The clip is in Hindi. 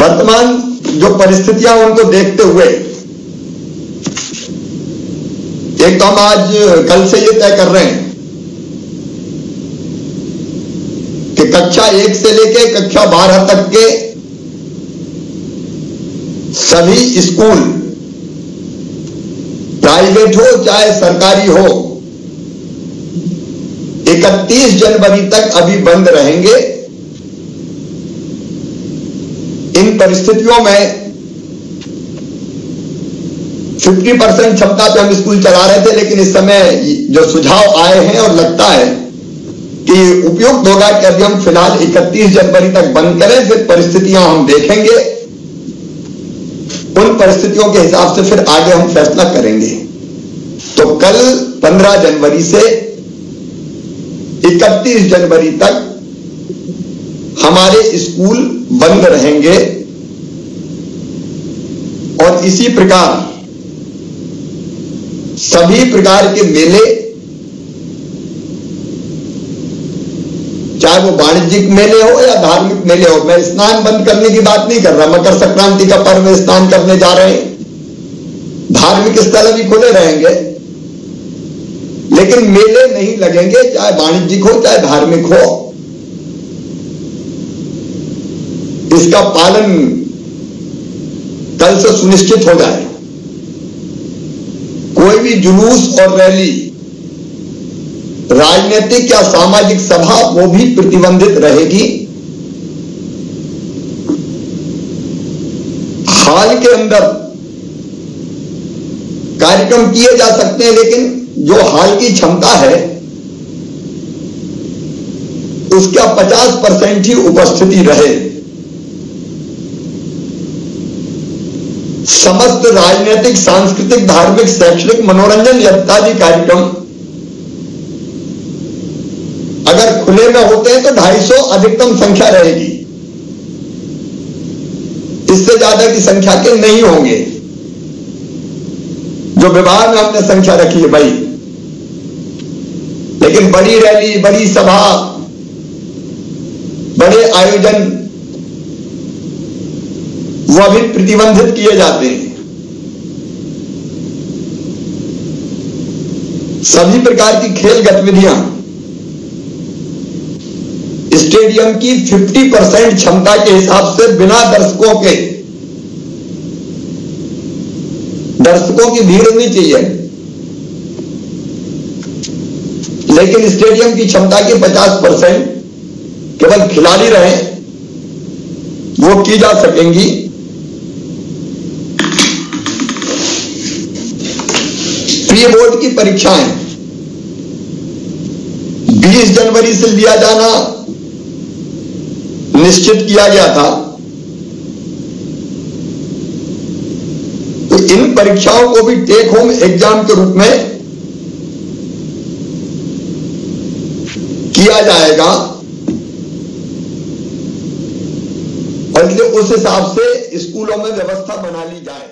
वर्तमान जो परिस्थितियाँ उनको देखते हुए। एक तो हम आज, कल से ये तय कर रहे हैं कि कक्षा एक से लेके कक्षा बारह तक के सभी स्कूल, प्राइवेट हो, चाहे सरकारी हो 31 जनवरी तक अभी बंद रहेंगे इन परिस्थितियों में 50 परसेंट क्षमता पे हम स्कूल चला रहे थे, लेकिन इस समय जो सुझाव आए हैं और लगता है कि उपयुक्त होगा कि अभी हम फ़िलहाल 31 जनवरी तक बंद करें फिर परिस्थितियाँ हम देखेंगे, उन परिस्थितियों के हिसाब से फिर आगे हम फैसला करेंगे। तो कल 15 जनवरी से 31 जनवरी तक हमारे स्कूल बंद रहेंगे। इसी प्रकार सभी प्रकार के मेले, चाहे वो वाणिज्यिक मेले हो या धार्मिक मेले हो, मैं स्नान बंद करने की बात नहीं कर रहा, मकर संक्रांति का पर्व में स्नान करने जा रहे हैं। धार्मिक स्थल अभी खुले रहेंगे, लेकिन मेले नहीं लगेंगे, चाहे वाणिज्यिक हो, चाहे धार्मिक हो। इसका पालन कल से सुनिश्चित हो जाए। कोई भी जुलूस और रैली, राजनीतिक या सामाजिक सभा, वो भी प्रतिबंधित रहेगी। हाल के अंदर कार्यक्रम किए जा सकते हैं, लेकिन जो हाल की क्षमता है, उसका 50 परसेंट ही उपस्थिति रहे। समस्त राजनीतिक, सांस्कृतिक, धार्मिक, शैक्षणिक, मनोरंजन इत्यादि कार्यक्रम अगर खुले में होते हैं तो 250 अधिकतम संख्या रहेगी। इससे ज़्यादा की संख्या के नहीं होंगे। जो विभाग में हमने संख्या रखी है भाई। लेकिन बड़ी रैली, बड़ी सभा, बड़े आयोजन वो अभी प्रतिबंधित किए जाते हैं। सभी प्रकार की खेल गतिविधियाँ, स्टेडियम की 50 परसेंट क्षमता के हिसाब से बिना दर्शकों के, दर्शकों की भीड़ नहीं चाहिए। लेकिन स्टेडियम की क्षमता की 50 परसेंट केवल खिलाड़ी रहे, वो की जा सकेंगी। प्री बोर्ड की परीक्षाएँ। 20 जनवरी से लिया जाना निश्चित किया गया था। तो इन परीक्षाओं को भी टेक होम एग्ज़ाम के रूप में किया जाएगा। और उस हिसाब से स्कूलों में व्यवस्था बना ली जाए।